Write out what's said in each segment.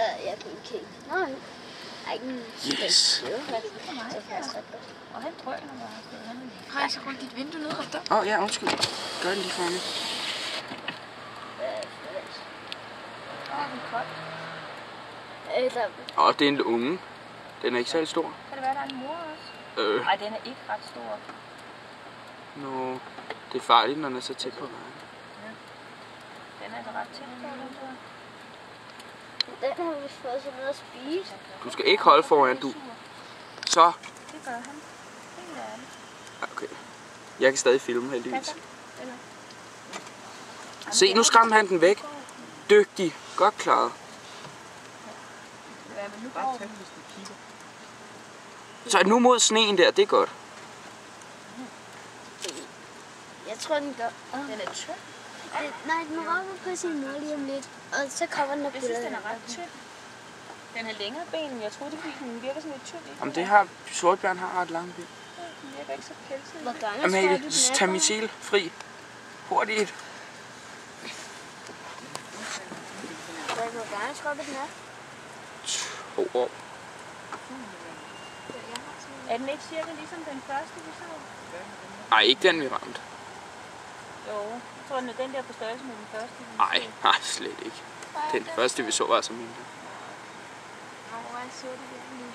Øh, jeg kan ikke. Nå, ej, den Yes. det er Og han drøner bare. Han er Har jeg så rullet dit vindue ned der? Åh, oh, ja, undskyld. Gør den lige for mig. en kold. Der, Åh, oh, det er en unge. Den er ikke særlig stor. Kan det være, der er en mor også? Øh, Nej, den er ikke ret stor. no. Det er farligt, når den er så tæt på vejen. Den er da ret tæt på. den der. Den har vi fået sådan noget at spise. Du skal ikke holde foran, du. Så. Det gør han. Helt ærligt. Okay. Jeg kan stadig filme, heldigvis. Se, nu skræmte han den væk. Dygtig. Godt klaret. Ja, men nu går den. Så nu mod sneen der, det er godt. Jeg tror, den gør. Den er tynd. Det, nej, den rammer på sin mor lige om lidt. Og så kommer den og Jeg synes, den er ret tynd. Den har længere ben, men jeg troede, det fordi den virker sådan lidt tynd. Jamen, det har sortbjørn har ret lange ben. Den virker ikke så pelset. Hvor gammel Jamen, tror du, den tag er? missil fri. Hurtigt. Hvor gammel tror du, den er? To år. Er den ikke cirka ligesom den første, vi så? Nej, ikke den, vi ramte. Jo, jeg tror, den er den der på størrelse med den første. Nej, nej, slet ikke. Den første, vi så, var så mindre. Hvor er så det der lille?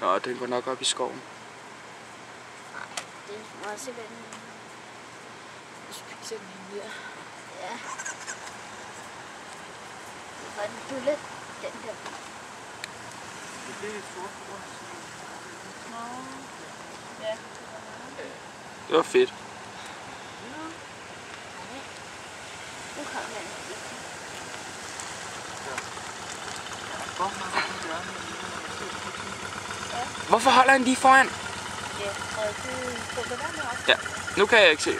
Nå, den går nok op i skoven. Det må også være den. Jeg spiser den her. Ja. Og den bulle, den der. Ja. Det var fedt. Nu kommer den. Hvorfor holder han lige foran? Ja, og det. Ja, nu kan jeg ikke se.